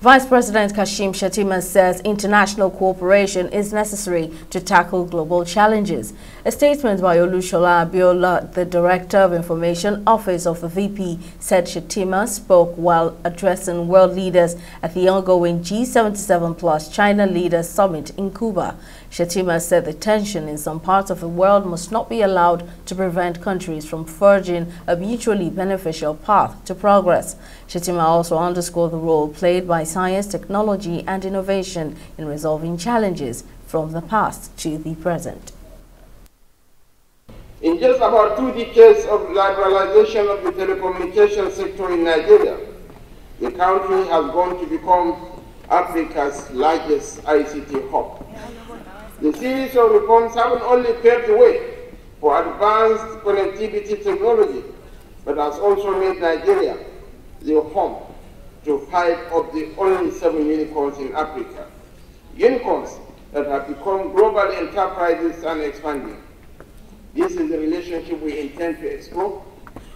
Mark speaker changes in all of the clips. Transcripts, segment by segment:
Speaker 1: Vice President Kashim Shettima says international cooperation is necessary to tackle global challenges. A statement by Olusola Abiola, the Director of Information Office of the VP, said Shettima spoke while addressing world leaders at the ongoing G77 Plus China Leaders Summit in Cuba. Shettima said the tension in some parts of the world must not be allowed to prevent countries from forging a mutually beneficial path to progress. Shettima also underscored the role played by science, technology and innovation in resolving challenges from the past to the present.
Speaker 2: In just about two decades of liberalization of the telecommunications sector in Nigeria, the country has gone to become Africa's largest ICT hub. The series of reforms haven't only paved the way for advanced connectivity technology, but has also made Nigeria the home to five of the only seven unicorns in Africa. Unicorns that have become global enterprises and expanding. This is the relationship we intend to explore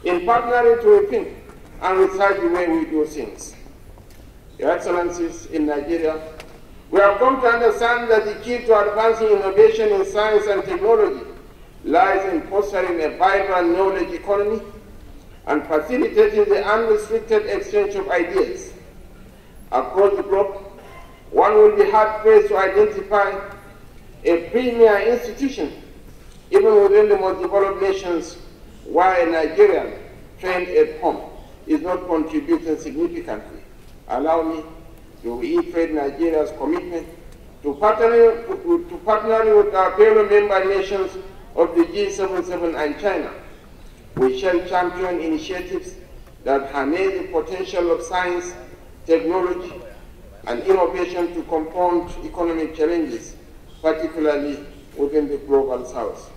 Speaker 2: in partnering to rethink and recite the way we do things. Your Excellencies in Nigeria, we have come to understand that the key to advancing innovation in science and technology lies in fostering a vibrant knowledge economy and facilitating the unrestricted exchange of ideas. Across the globe, one will be hard-pressed to identify a premier institution, even within the most developed nations, where a Nigerian trained at home is not contributing significantly. Allow me to reiterate Nigeria's commitment to partnering, to partnering with our fellow member nations of the G77 and China. We shall champion initiatives that harness the potential of science, technology, and innovation to confront economic challenges, particularly within the global south.